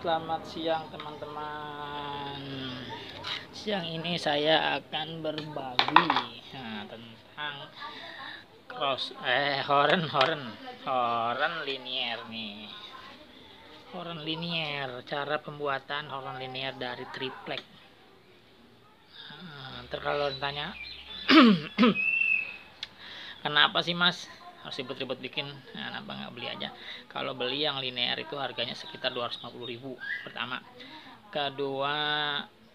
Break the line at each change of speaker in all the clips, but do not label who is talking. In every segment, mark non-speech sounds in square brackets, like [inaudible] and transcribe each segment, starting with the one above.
selamat siang teman-teman. Siang ini saya akan berbagi nah, tentang cross eh horn horn horn linier nih. Horn linier, cara pembuatan horn linier dari triplek. Nah, ntar kalau ditanya [clears throat] kenapa sih mas harus ribet-ribet bikin nah, kenapa nggak beli aja? Kalau beli yang linear itu harganya sekitar 250.000 pertama. Kedua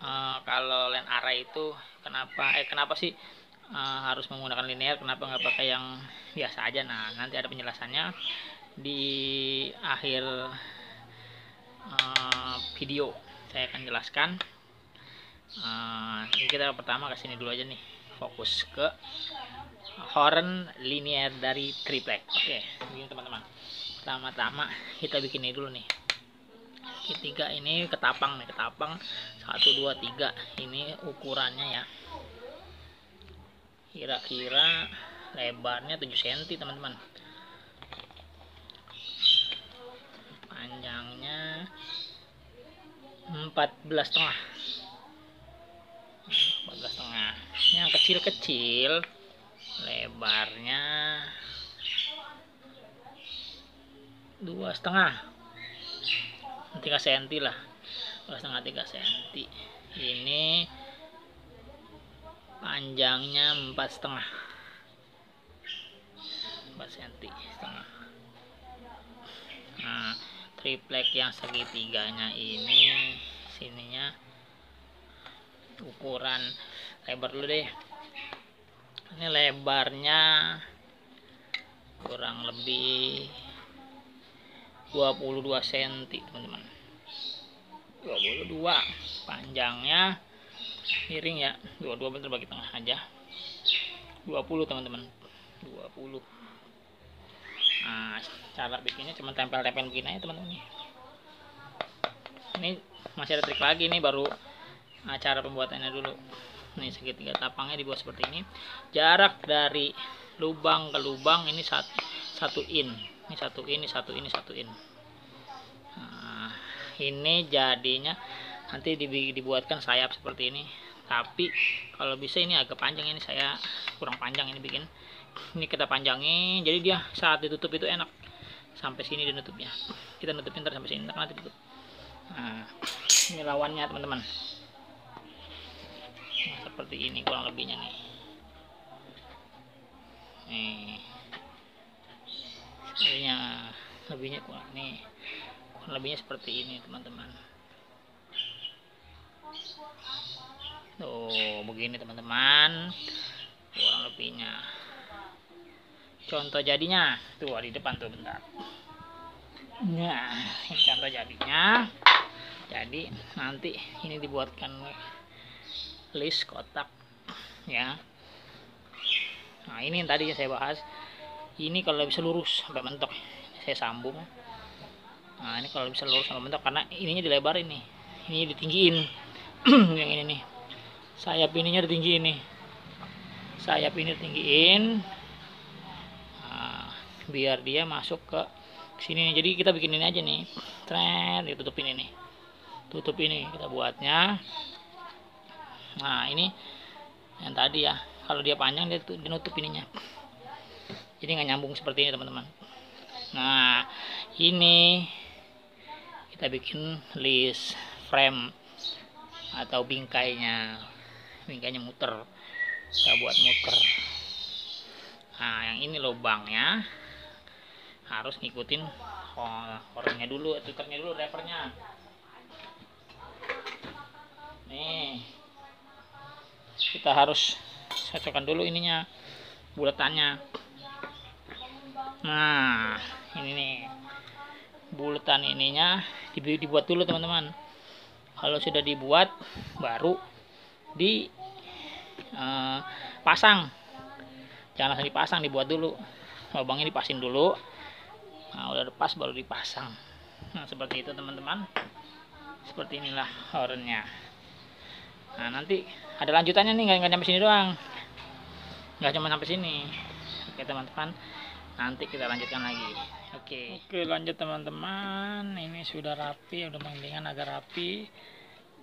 uh, kalau line array itu kenapa eh kenapa sih uh, harus menggunakan linear? Kenapa nggak pakai yang biasa aja? Nah nanti ada penjelasannya di akhir uh, video. Saya akan jelaskan. Uh, ini kita pertama ke sini dulu aja nih. Fokus ke horn linear dari triplek. Oke begini teman-teman. Pertama-tama kita bikin ini dulu nih. Ketiga ini ketapang nih ketapang. Satu dua tiga. Ini ukurannya ya. Kira-kira lebarnya 7 cm teman-teman. Panjangnya 14 setengah. 14 setengah. Yang kecil-kecil lebarnya dua setengah. Tiga senti lah. Dua setengah tiga senti. Ini panjangnya empat setengah. Empat senti setengah. Nah triplek yang segitiganya ini sininya ukuran lebar dulu deh ini lebarnya kurang lebih 22 cm teman-teman. 22 panjangnya miring ya. 22 meter bagi tengah aja. 20 teman-teman. 20 nah cara bikinnya cuma tempel-tempel begini aja teman-teman. Ini masih ada trik lagi nih baru nah, cara pembuatannya dulu nih segitiga tapangnya dibuat seperti ini. Jarak dari lubang ke lubang ini satu, satu in. Ini satu in ini satu ini satu in. Nah, ini jadinya nanti dibuatkan sayap seperti ini. Tapi kalau bisa ini agak panjang ini saya kurang panjang ini bikin. Ini kita panjangin jadi dia saat ditutup itu enak. Sampai sini dia nutupnya kita nutupin terus sampai sini nanti tutup. Nah ini lawannya teman-teman seperti ini kurang lebihnya nih. Nih. Lebihnya lebihnya kurang nih. Kurang lebihnya seperti ini teman-teman. Tuh begini teman-teman. Kurang lebihnya. Contoh jadinya. Tuh di depan tuh bentar. Nah ini contoh jadinya. Jadi nanti ini dibuatkan list kotak. Ya. Nah ini yang tadi saya bahas. Ini kalau bisa lurus sampai mentok. Saya sambung. Nah ini kalau bisa lurus sampai mentok karena ininya dilebar ini. Ini ditinggiin. [clears throat] Yang ini nih. Sayap ininya ditinggiin nih. Sayap ini tinggiin nah, biar dia masuk ke sini jadi kita bikin ini aja nih. Tren ditutupin ini. Tutup ini kita buatnya nah ini yang tadi ya. Kalau dia panjang dia dinutup ininya. Jadi nggak nyambung seperti ini teman-teman. Nah ini kita bikin list frame atau bingkainya. Bingkainya muter. Kita buat muter. Nah yang ini lubangnya. Harus ngikutin orangnya dulu tukernya dulu drivernya nih kita harus cocokkan dulu ininya bulatannya nah ini nih. Bulatan ininya dibuat dulu teman-teman. Kalau sudah dibuat baru di uh, pasang. Jangan langsung dipasang dibuat dulu. Lubangnya dipasin dulu. Nah udah pas baru dipasang. Nah seperti itu teman-teman. Seperti inilah hornnya nah nanti ada lanjutannya nih nggak nyampe sini doang. Nggak cuma sampai sini. Oke teman-teman. Nanti kita lanjutkan lagi. Oke. Oke lanjut teman-teman. Ini sudah rapi udah mendingan agak rapi.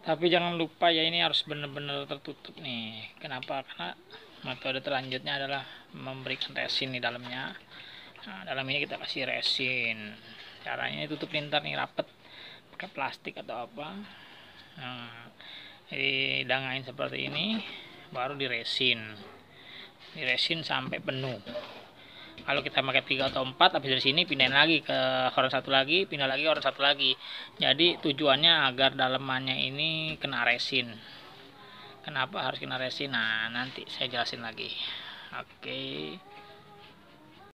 Tapi jangan lupa ya ini harus benar-benar tertutup nih. Kenapa? Karena metode terlanjutnya adalah memberikan resin di dalamnya. Nah, dalam ini kita kasih resin. Caranya tutup lintar nih rapet. Pakai plastik atau apa. Nah, didangain seperti ini baru diresin. Diresin sampai penuh. Kalau kita pakai tiga atau empat habis dari sini pindahin lagi ke orang satu lagi pindah lagi orang satu lagi. Jadi tujuannya agar dalemannya ini kena resin. Kenapa harus kena resin? Nah nanti saya jelasin lagi. Oke